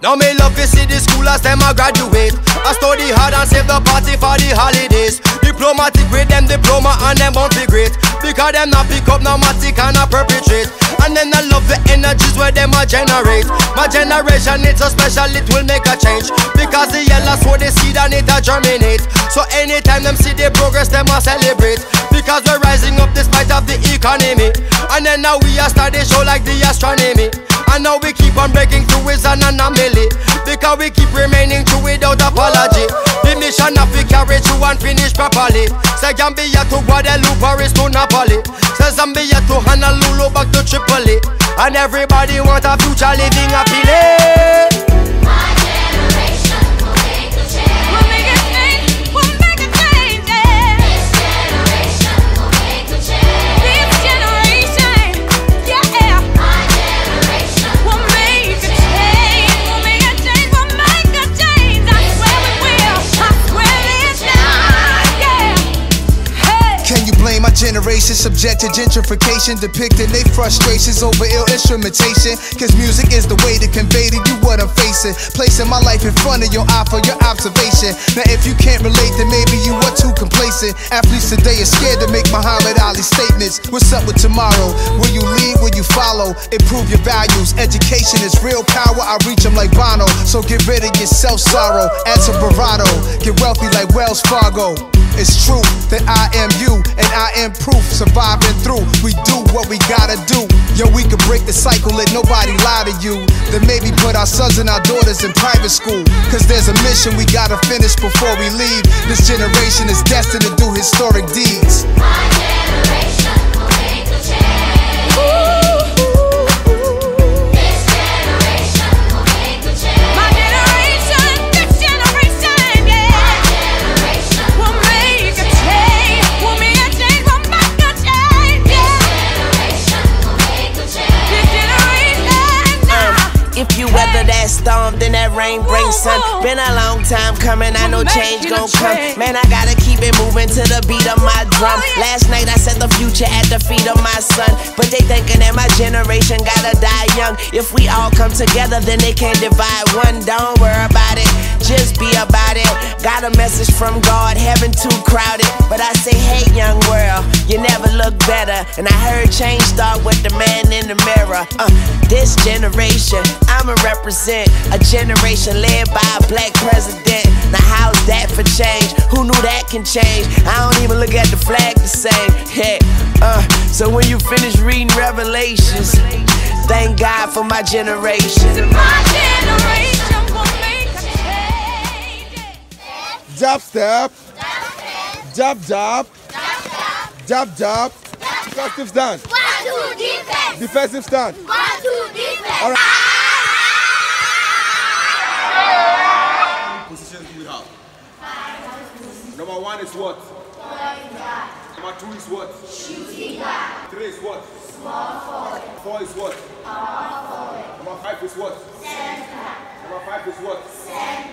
Now me love to see the school as them I graduate. I study hard and save the party for the holidays. Diplomatic grade, them diploma and them won't be great. Because them not pick up no matic and not perpetrate. And then I love the energies where them a generate. My generation it's so special, it will make a change. Because the yellow sow the seed and it a germinate. So anytime them see the progress, them a celebrate. Because we're rising up despite of the economy. And then now we are starting show like the astronomy. And now we keep on breaking through is an anomaly. Because we keep remaining true without apology. The mission of we carry through and finish properly. Say Gambia to Guadeloupe, Paris to Napoli. Say Zambia to Honolulu, back to Tripoli. And everybody want a future living happily generation subject to gentrification, depicting their frustrations over ill instrumentation. Cause music is the way to convey to you what I'm facing. Placing my life in front of your eye for your observation. Now, if you can't relate, then maybe you are too complacent. Athletes today are scared to make Muhammad Ali statements. What's up with tomorrow? Will you lead? Will you follow? Improve your values. Education is real power. I reach them like Bono. So get rid of your self sorrow. Add some bravado. Get wealthy like Wells Fargo. It's true that I am you and I am proof. Surviving through, we do what we gotta do. Yo, we could break the cycle, let nobody lie to you. Then maybe put our sons and our daughters in private school. Cause there's a mission we gotta finish before we leave. This generation is destined to do historic deeds. My generation storm, then that rain brings sun. Been a long time coming, I know change gon' come. Man, I gotta keep it moving to the beat of my drum. Last night I set the future at the feet of my son. But they thinking that my generation gotta die young. If we all come together, then they can't divide one. Don't worry about it, just be about it. Got a message from God, heaven too crowded. But I say, hey, young world, you never look better. And I heard change start with the man in the mirror. Uh, this generation, I'ma represent a generation led by a black president. Now, how's that for change? Who knew that can change? I don't even look at the flag the same. Yeah, uh, so when you finish reading Revelations, thank God for my generation. My generation Jab step. Jab jab. Jab jab. Defensive stand. One, two, defense. Defensive stand. One, two, defense. All right. Number one is what? Number two is what? Shooting guard. Three is what? Small forward. Four is what? Power forward. Number five is what? Center. Number five is what? Center.